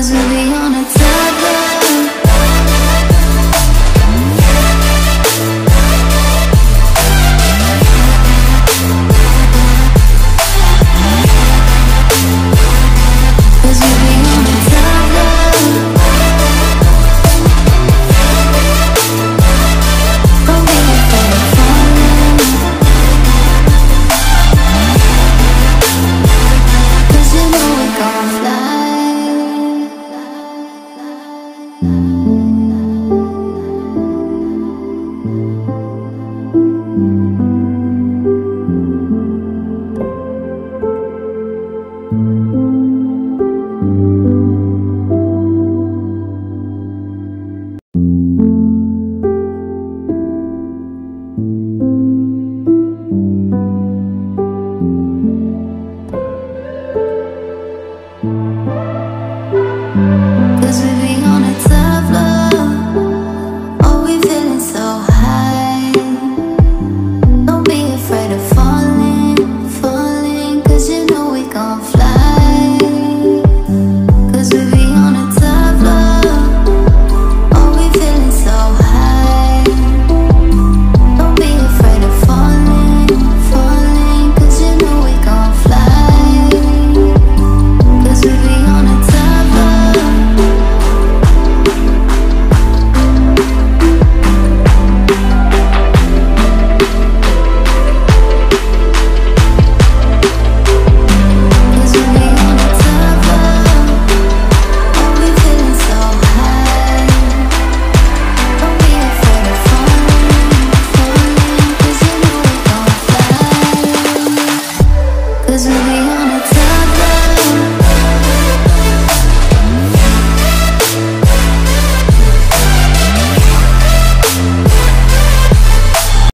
Cause we'll be on a hmm